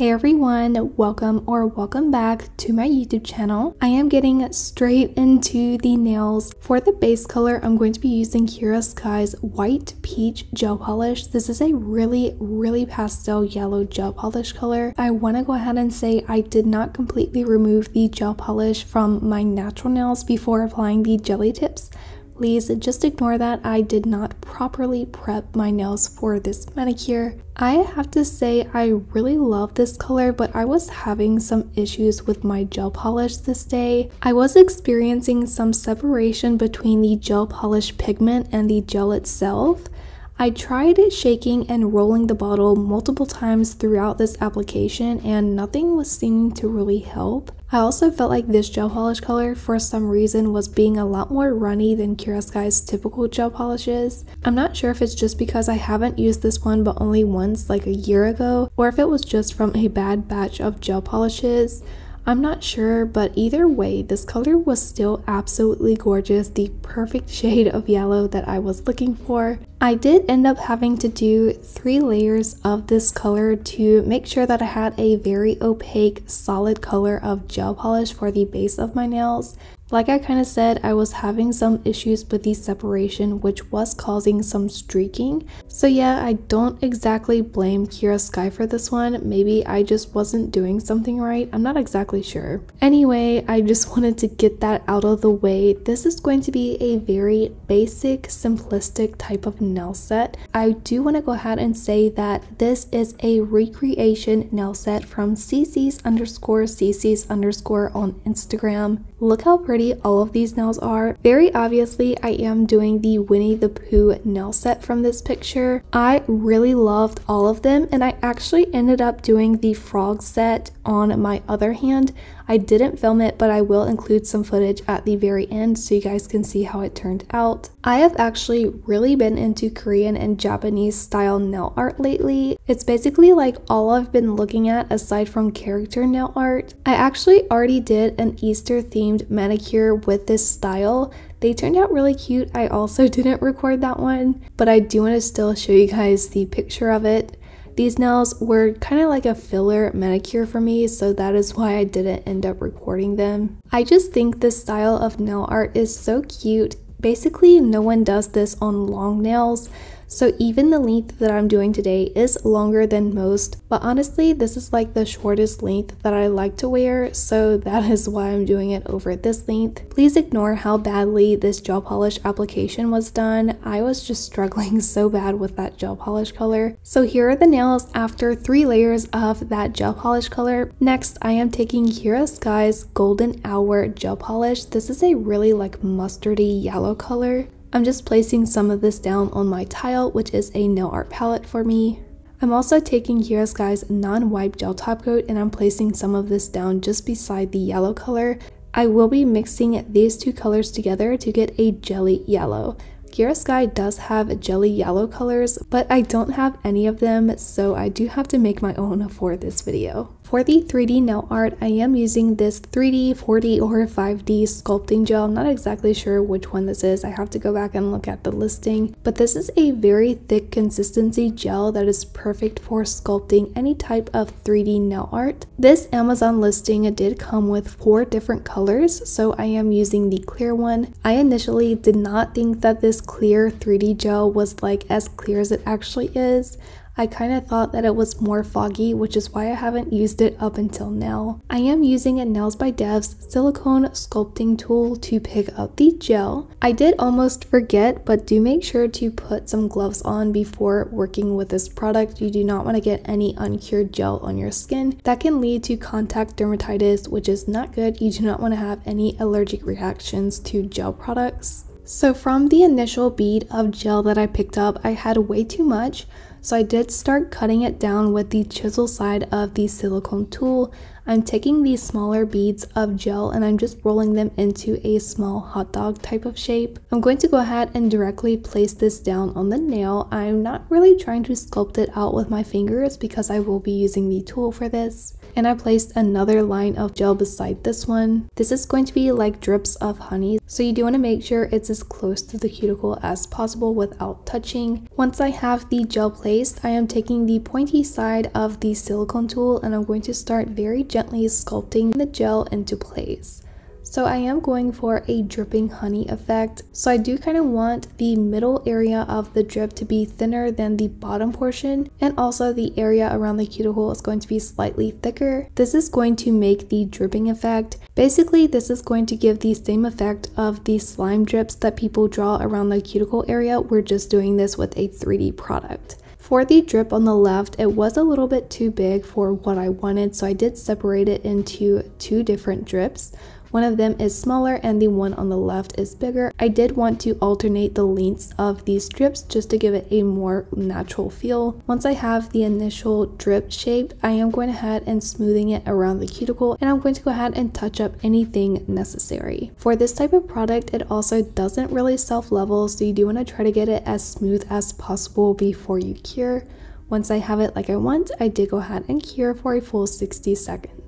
Hey everyone, welcome or welcome back to my YouTube channel. I am getting straight into the nails. For the base color, I'm going to be using Kiara Sky's White Peach Gel Polish. This is a really, really pastel yellow gel polish color. I want to go ahead and say I did not completely remove the gel polish from my natural nails before applying the gelly tips please just ignore that I did not properly prep my nails for this manicure. I have to say I really love this color but I was having some issues with my gel polish this day. I was experiencing some separation between the gel polish pigment and the gel itself. I tried shaking and rolling the bottle multiple times throughout this application and nothing was seeming to really help. I also felt like this gel polish color for some reason was being a lot more runny than Kiara Sky's typical gel polishes. I'm not sure if it's just because I haven't used this one but only once like a year ago or if it was just from a bad batch of gel polishes. I'm not sure, but either way, this color was still absolutely gorgeous, the perfect shade of yellow that I was looking for. I did end up having to do three layers of this color to make sure that I had a very opaque solid color of gel polish for the base of my nails. Like I kind of said, I was having some issues with the separation which was causing some streaking. So yeah, I don't exactly blame Kiara Sky for this one. Maybe I just wasn't doing something right. I'm not exactly sure. Anyway, I just wanted to get that out of the way. This is going to be a very basic, simplistic type of nail set. I do want to go ahead and say that this is a recreation nail set from CC's underscore CC's underscore on Instagram. Look how pretty all of these nails are. Very obviously, I am doing the Winnie the Pooh nail set from this picture. I really loved all of them and I actually ended up doing the frog set on my other hand. I didn't film it, but I will include some footage at the very end so you guys can see how it turned out. I have actually really been into Korean and Japanese style nail art lately. It's basically like all I've been looking at aside from character nail art. I actually already did an Easter themed manicure with this style. They turned out really cute. I also didn't record that one, but I do want to still show you guys the picture of it. These nails were kind of like a filler manicure for me, so that is why I didn't end up recording them. I just think this style of nail art is so cute. Basically, no one does this on long nails, so even the length that I'm doing today is longer than most, but honestly, this is like the shortest length that I like to wear, so that is why I'm doing it over this length. Please ignore how badly this gel polish application was done. I was just struggling so bad with that gel polish color. So here are the nails after three layers of that gel polish color. Next, I am taking Kiara Sky's Golden Hour gel polish. This is a really like mustardy yellow color. I'm just placing some of this down on my tile, which is a nail art palette for me. I'm also taking Kiara Sky's non-wipe gel top coat and I'm placing some of this down just beside the yellow color. I will be mixing these two colors together to get a jelly yellow. Kiara Sky does have jelly yellow colors, but I don't have any of them, so I do have to make my own for this video. For the 3D nail art, I am using this 3D, 4D, or 5D sculpting gel. I'm not exactly sure which one this is. I have to go back and look at the listing. But this is a very thick consistency gel that is perfect for sculpting any type of 3D nail art. This Amazon listing did come with four different colors, so I am using the clear one. I initially did not think that this clear 3D gel was like as clear as it actually is. I kind of thought that it was more foggy, which is why I haven't used it up until now. I am using a Nails by Dev's silicone sculpting tool to pick up the gel. I did almost forget, but do make sure to put some gloves on before working with this product. You do not want to get any uncured gel on your skin. That can lead to contact dermatitis, which is not good. You do not want to have any allergic reactions to gel products. So from the initial bead of gel that I picked up, I had way too much. So I did start cutting it down with the chisel side of the silicone tool. I'm taking these smaller beads of gel and I'm just rolling them into a small hot dog type of shape. I'm going to go ahead and directly place this down on the nail. I'm not really trying to sculpt it out with my fingers because I will be using the tool for this and I placed another line of gel beside this one. This is going to be like drips of honey, So you do want to make sure it's as close to the cuticle as possible without touching. Once I have the gel placed, I am taking the pointy side of the silicone tool and I'm going to start very gently sculpting the gel into place. So I am going for a dripping honey effect. So I do kind of want the middle area of the drip to be thinner than the bottom portion and also the area around the cuticle is going to be slightly thicker. This is going to make the dripping effect. Basically, this is going to give the same effect of the slime drips that people draw around the cuticle area. We're just doing this with a 3D product. For the drip on the left, it was a little bit too big for what I wanted, so I did separate it into two different drips. One of them is smaller and the one on the left is bigger. I did want to alternate the lengths of these strips just to give it a more natural feel. Once I have the initial drip shape, I am going ahead and smoothing it around the cuticle and I'm going to go ahead and touch up anything necessary. For this type of product, it also doesn't really self-level, so you do want to try to get it as smooth as possible before you cure. Once I have it like I want, I did go ahead and cure for a full 60 seconds.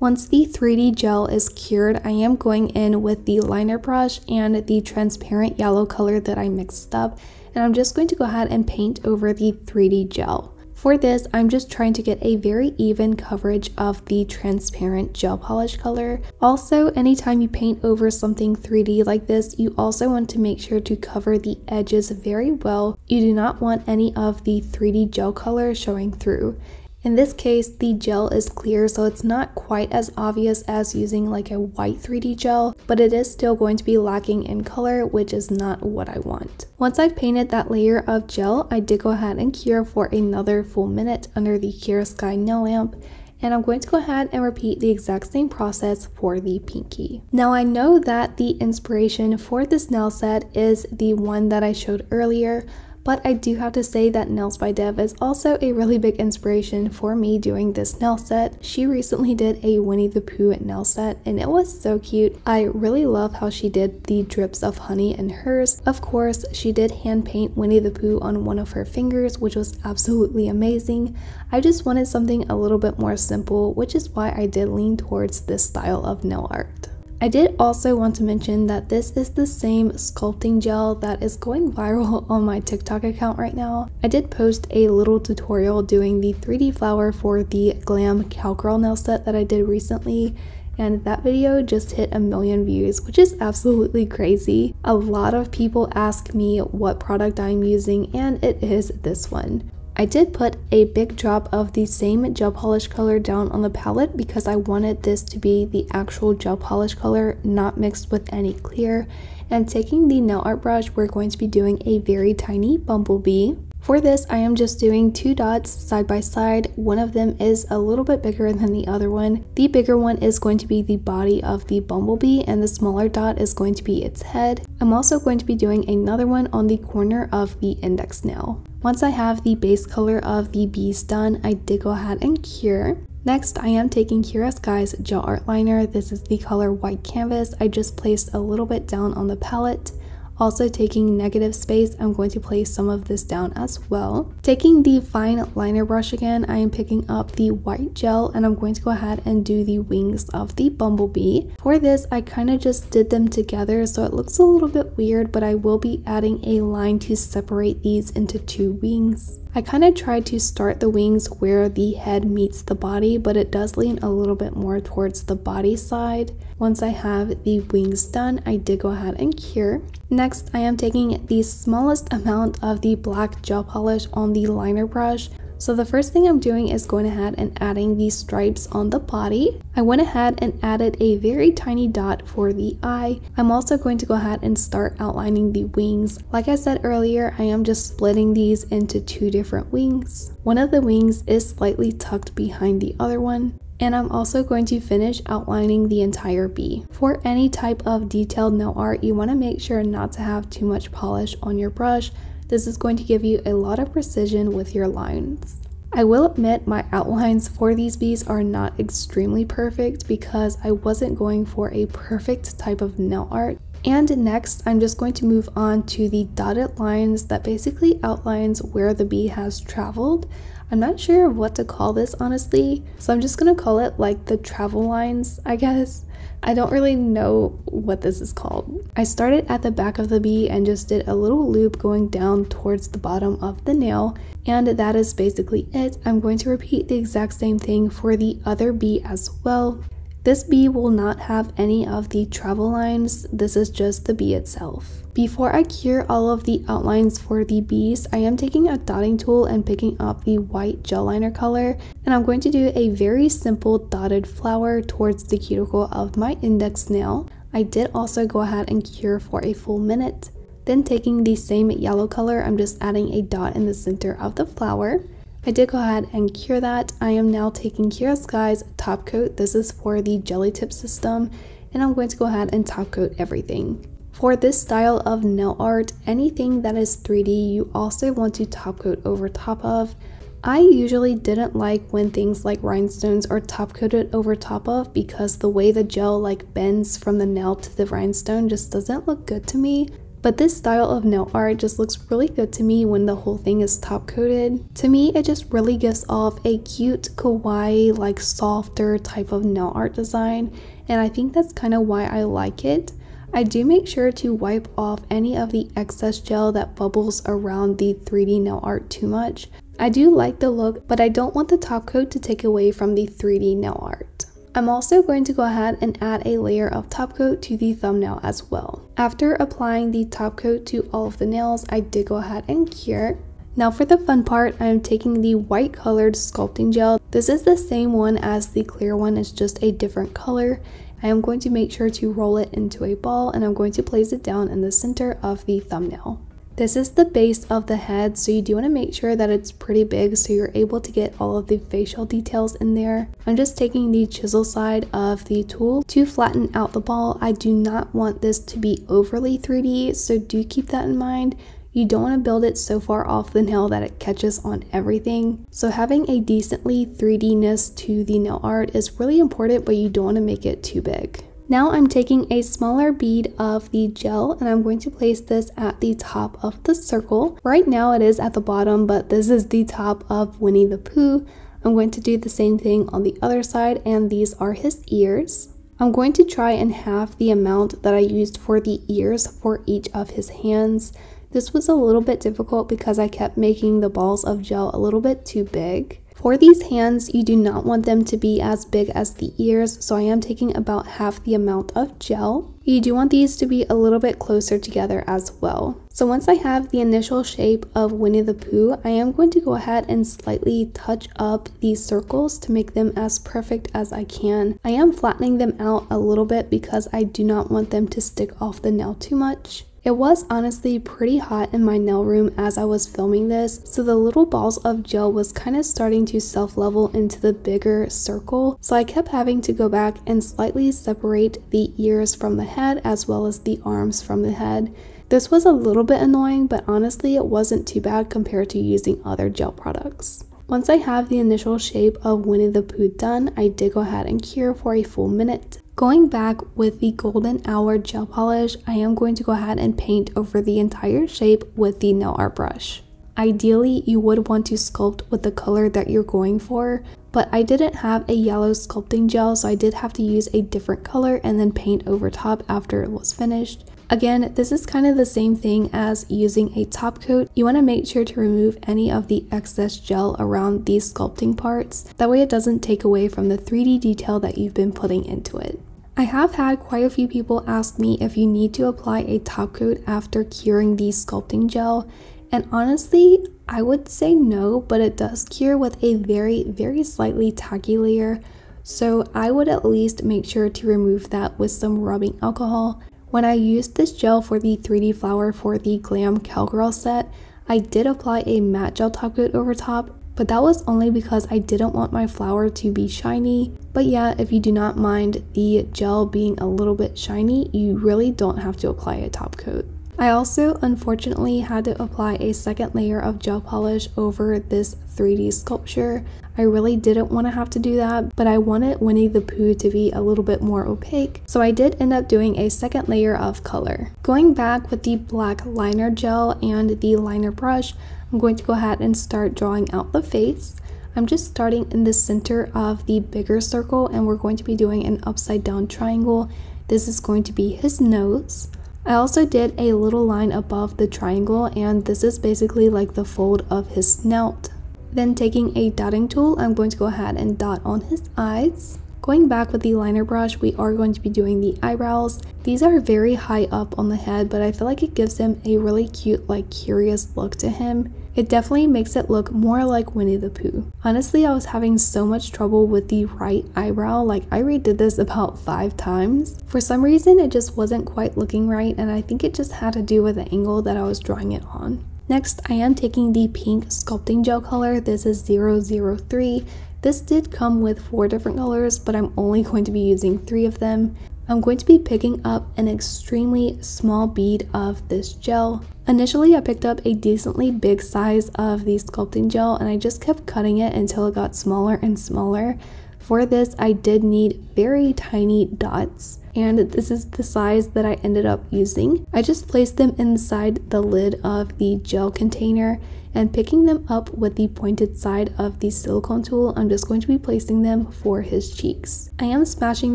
Once the 3D gel is cured, I am going in with the liner brush and the transparent yellow color that I mixed up, and I'm just going to go ahead and paint over the 3D gel. For this, I'm just trying to get a very even coverage of the transparent gel polish color. Also, anytime you paint over something 3D like this, you also want to make sure to cover the edges very well. You do not want any of the 3D gel color showing through. In this case, the gel is clear, so it's not quite as obvious as using like a white 3D gel, but it is still going to be lacking in color, which is not what I want. Once I've painted that layer of gel, I did go ahead and cure for another full minute under the Kiara nail lamp, and I'm going to go ahead and repeat the exact same process for the pinky. Now I know that the inspiration for this nail set is the one that I showed earlier, but I do have to say that Nails by Dev is also a really big inspiration for me doing this nail set. She recently did a Winnie the Pooh nail set and it was so cute. I really love how she did the drips of honey in hers. Of course, she did hand paint Winnie the Pooh on one of her fingers, which was absolutely amazing. I just wanted something a little bit more simple, which is why I did lean towards this style of nail art. I did also want to mention that this is the same sculpting gel that is going viral on my TikTok account right now. I did post a little tutorial doing the 3D flower for the Glam Cowgirl nail set that I did recently and that video just hit a million views, which is absolutely crazy. A lot of people ask me what product I'm using, and it is this one. I did put a big drop of the same gel polish color down on the palette because I wanted this to be the actual gel polish color, not mixed with any clear. And taking the nail art brush, we're going to be doing a very tiny bumblebee. For this, I am just doing two dots side by side. One of them is a little bit bigger than the other one. The bigger one is going to be the body of the bumblebee and the smaller dot is going to be its head. I'm also going to be doing another one on the corner of the index nail. Once I have the base color of the bees done, I did go ahead and cure. Next, I am taking Kiara Sky's gel art liner. This is the color White Canvas. I just placed a little bit down on the palette. Also taking negative space, I'm going to place some of this down as well. Taking the fine liner brush again, I am picking up the white gel and I'm going to go ahead and do the wings of the bumblebee. For this, I kind of just did them together so it looks a little bit weird, but I will be adding a line to separate these into two wings. I kind of tried to start the wings where the head meets the body, but it does lean a little bit more towards the body side. Once I have the wings done, I did go ahead and cure. Next, I am taking the smallest amount of the black gel polish on the liner brush so the first thing I'm doing is going ahead and adding these stripes on the body. I went ahead and added a very tiny dot for the eye. I'm also going to go ahead and start outlining the wings. Like I said earlier, I am just splitting these into two different wings. One of the wings is slightly tucked behind the other one and I'm also going to finish outlining the entire bee. For any type of detailed nail art, you want to make sure not to have too much polish on your brush this is going to give you a lot of precision with your lines. I will admit my outlines for these bees are not extremely perfect because I wasn't going for a perfect type of nail art. And next, I'm just going to move on to the dotted lines that basically outlines where the bee has traveled. I'm not sure what to call this honestly, so I'm just gonna call it like the travel lines, I guess. I don't really know what this is called. I started at the back of the bee and just did a little loop going down towards the bottom of the nail and that is basically it. I'm going to repeat the exact same thing for the other bee as well. This bee will not have any of the travel lines, this is just the bee itself. Before I cure all of the outlines for the bees, I am taking a dotting tool and picking up the white gel liner color and I'm going to do a very simple dotted flower towards the cuticle of my index nail. I did also go ahead and cure for a full minute. Then taking the same yellow color, I'm just adding a dot in the center of the flower. I did go ahead and cure that. I am now taking Kiara Sky's top coat. This is for the gelly tip system and I'm going to go ahead and top coat everything. For this style of nail art, anything that is 3D you also want to top coat over top of. I usually didn't like when things like rhinestones are top coated over top of because the way the gel like bends from the nail to the rhinestone just doesn't look good to me. But this style of nail art just looks really good to me when the whole thing is top coated. To me, it just really gives off a cute, kawaii, like softer type of nail art design. And I think that's kind of why I like it. I do make sure to wipe off any of the excess gel that bubbles around the 3D nail art too much. I do like the look, but I don't want the top coat to take away from the 3D nail art. I'm also going to go ahead and add a layer of top coat to the thumbnail as well. After applying the top coat to all of the nails, I did go ahead and cure. Now for the fun part, I am taking the white colored sculpting gel. This is the same one as the clear one, it's just a different color. I am going to make sure to roll it into a ball and I'm going to place it down in the center of the thumbnail. This is the base of the head, so you do want to make sure that it's pretty big so you're able to get all of the facial details in there. I'm just taking the chisel side of the tool to flatten out the ball. I do not want this to be overly 3D, so do keep that in mind. You don't want to build it so far off the nail that it catches on everything. So having a decently 3D-ness to the nail art is really important, but you don't want to make it too big. Now I'm taking a smaller bead of the gel and I'm going to place this at the top of the circle. Right now it is at the bottom, but this is the top of Winnie the Pooh. I'm going to do the same thing on the other side and these are his ears. I'm going to try and halve the amount that I used for the ears for each of his hands. This was a little bit difficult because I kept making the balls of gel a little bit too big. For these hands, you do not want them to be as big as the ears, so I am taking about half the amount of gel. You do want these to be a little bit closer together as well. So once I have the initial shape of Winnie the Pooh, I am going to go ahead and slightly touch up these circles to make them as perfect as I can. I am flattening them out a little bit because I do not want them to stick off the nail too much. It was honestly pretty hot in my nail room as I was filming this, so the little balls of gel was kind of starting to self-level into the bigger circle, so I kept having to go back and slightly separate the ears from the head as well as the arms from the head. This was a little bit annoying, but honestly it wasn't too bad compared to using other gel products. Once I have the initial shape of Winnie the Pooh done, I did go ahead and cure for a full minute. Going back with the golden hour gel polish, I am going to go ahead and paint over the entire shape with the nail art brush. Ideally, you would want to sculpt with the color that you're going for, but I didn't have a yellow sculpting gel, so I did have to use a different color and then paint over top after it was finished. Again, this is kind of the same thing as using a top coat. You want to make sure to remove any of the excess gel around these sculpting parts. That way it doesn't take away from the 3D detail that you've been putting into it. I have had quite a few people ask me if you need to apply a top coat after curing the sculpting gel. And honestly, I would say no, but it does cure with a very, very slightly tacky layer. So I would at least make sure to remove that with some rubbing alcohol. When I used this gel for the 3D flower for the Glam Cowgirl set, I did apply a matte gel top coat over top, but that was only because I didn't want my flower to be shiny. But yeah, if you do not mind the gel being a little bit shiny, you really don't have to apply a top coat. I also unfortunately had to apply a second layer of gel polish over this 3D sculpture. I really didn't want to have to do that, but I wanted Winnie the Pooh to be a little bit more opaque, so I did end up doing a second layer of color. Going back with the black liner gel and the liner brush, I'm going to go ahead and start drawing out the face. I'm just starting in the center of the bigger circle and we're going to be doing an upside down triangle. This is going to be his nose. I also did a little line above the triangle and this is basically like the fold of his snout. Then taking a dotting tool, I'm going to go ahead and dot on his eyes. Going back with the liner brush, we are going to be doing the eyebrows. These are very high up on the head, but I feel like it gives him a really cute, like curious look to him. It definitely makes it look more like Winnie the Pooh. Honestly, I was having so much trouble with the right eyebrow, like I redid this about five times. For some reason, it just wasn't quite looking right, and I think it just had to do with the angle that I was drawing it on. Next, I am taking the pink sculpting gel color. This is 003. This did come with four different colors, but I'm only going to be using three of them. I'm going to be picking up an extremely small bead of this gel. Initially, I picked up a decently big size of the sculpting gel and I just kept cutting it until it got smaller and smaller. For this, I did need very tiny dots and this is the size that I ended up using. I just placed them inside the lid of the gel container and picking them up with the pointed side of the silicone tool, I'm just going to be placing them for his cheeks. I am smashing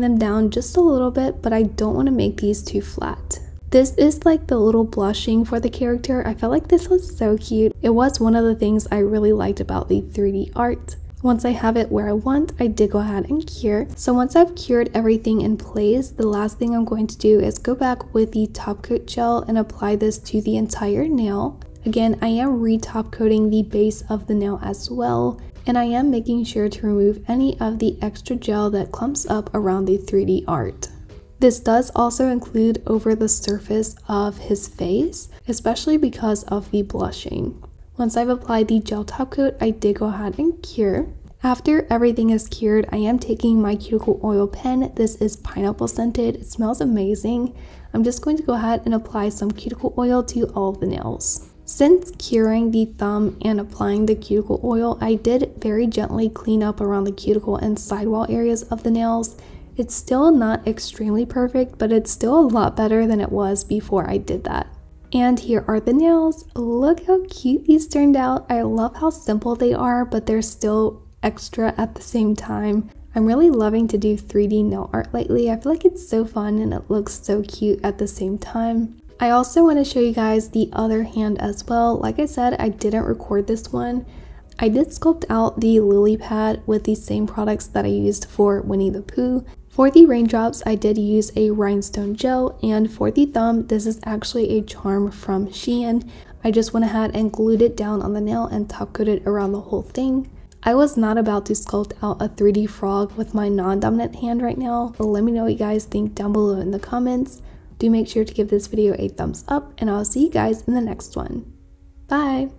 them down just a little bit, but I don't want to make these too flat. This is like the little blushing for the character. I felt like this was so cute. It was one of the things I really liked about the 3D art. Once I have it where I want, I did go ahead and cure. So once I've cured everything in place, the last thing I'm going to do is go back with the top coat gel and apply this to the entire nail. Again, I am re-top coating the base of the nail as well, and I am making sure to remove any of the extra gel that clumps up around the 3D art. This does also include over the surface of his face, especially because of the blushing. Once I've applied the gel top coat, I did go ahead and cure. After everything is cured, I am taking my cuticle oil pen. This is pineapple scented. It smells amazing. I'm just going to go ahead and apply some cuticle oil to all of the nails. Since curing the thumb and applying the cuticle oil, I did very gently clean up around the cuticle and sidewall areas of the nails. It's still not extremely perfect, but it's still a lot better than it was before I did that. And here are the nails. Look how cute these turned out. I love how simple they are, but they're still extra at the same time. I'm really loving to do 3D nail art lately. I feel like it's so fun and it looks so cute at the same time. I also want to show you guys the other hand as well. Like I said, I didn't record this one. I did sculpt out the lily pad with the same products that I used for Winnie the Pooh. For the raindrops, I did use a rhinestone gel, and for the thumb, this is actually a charm from Shein. I just went ahead and glued it down on the nail and top coated around the whole thing. I was not about to sculpt out a 3D frog with my non-dominant hand right now, but let me know what you guys think down below in the comments do make sure to give this video a thumbs up and I'll see you guys in the next one. Bye!